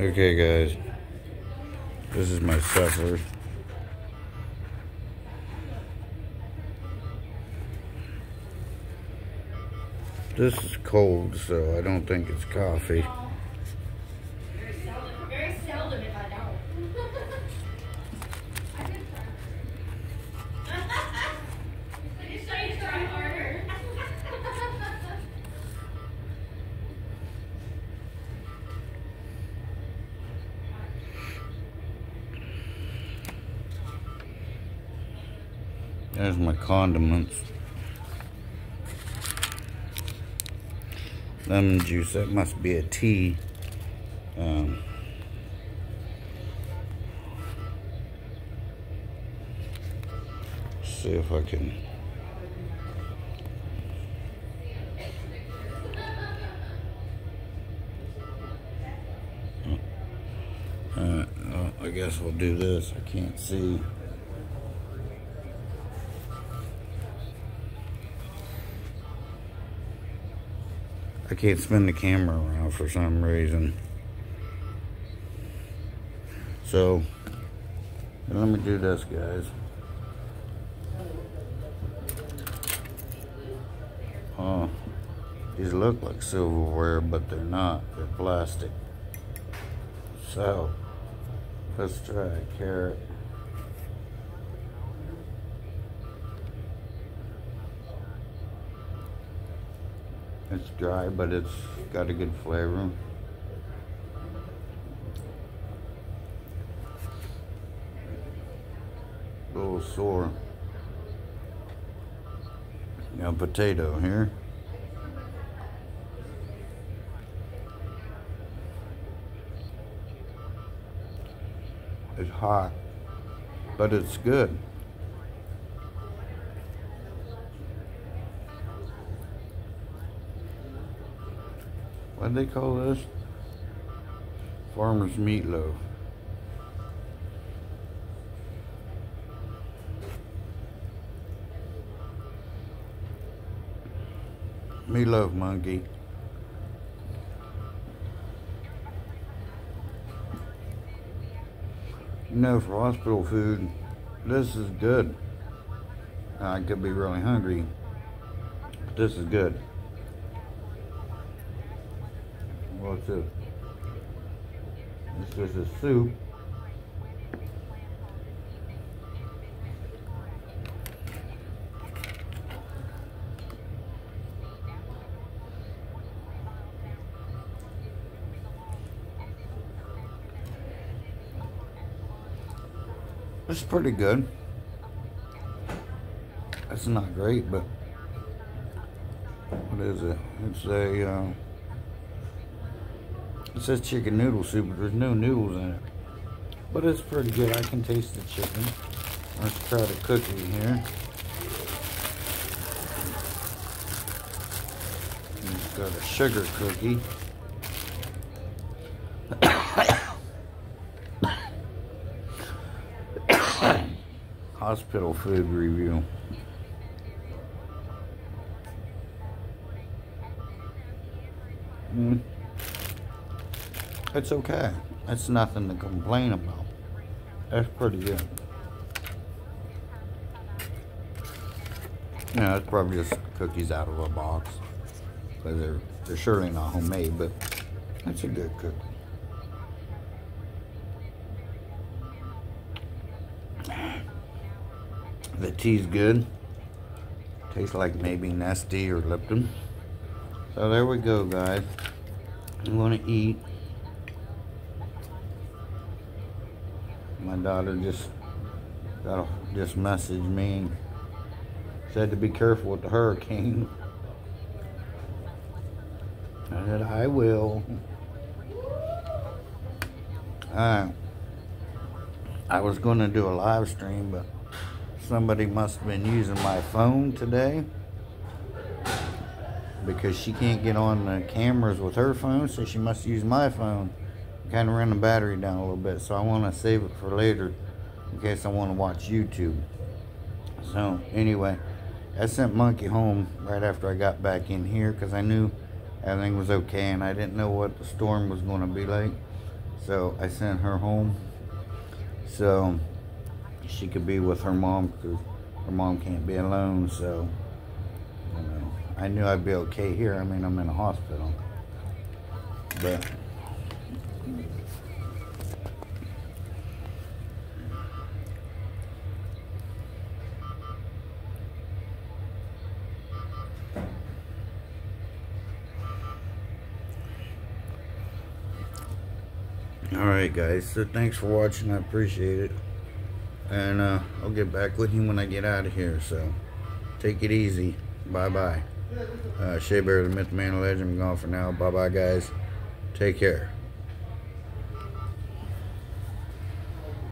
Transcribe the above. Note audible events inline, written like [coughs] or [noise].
Okay, guys. This is my supper. This is cold, so I don't think it's coffee. There's my condiments. Lemon juice, that must be a tea. Um, see if I can. Uh, uh, I guess we'll do this. I can't see. I can't spin the camera around for some reason. So, let me do this, guys. Oh, these look like silverware, but they're not. They're plastic. So, let's try a carrot. It's dry, but it's got a good flavor. A little sore. Got potato here. It's hot, but it's good. What do they call this? Farmer's meatloaf. Meatloaf monkey. You know, for hospital food, this is good. I could be really hungry, but this is good. What's this? This is a soup. It's pretty good. It's not great, but what is it? It's a uh, it says chicken noodle soup, but there's no noodles in it. But it's pretty good. I can taste the chicken. Let's try the cookie here. Got a sugar cookie. [coughs] Hospital food review. Mm. It's okay. It's nothing to complain about. That's pretty good. Yeah, it's probably just cookies out of a box. Because they're, they're surely not homemade, but it's a good cookie. The tea's good. Tastes like maybe Nestea or Lipton. So there we go, guys. I'm going to eat. My daughter just got a, just messaged me and said to be careful with the hurricane. I said, I will. Alright. I was going to do a live stream, but somebody must have been using my phone today because she can't get on the cameras with her phone, so she must use my phone. Kind of ran the battery down a little bit, so I want to save it for later in case I want to watch YouTube. So, anyway, I sent Monkey home right after I got back in here because I knew everything was okay and I didn't know what the storm was going to be like. So I sent her home so she could be with her mom because her mom can't be alone. So you know, I knew I'd be okay here. I mean, I'm in a hospital, but. Alright guys, so thanks for watching, I appreciate it. And uh, I'll get back with you when I get out of here, so take it easy. Bye-bye. Uh, Shabear, the Myth Man Legend, I'm gone for now. Bye-bye guys. Take care.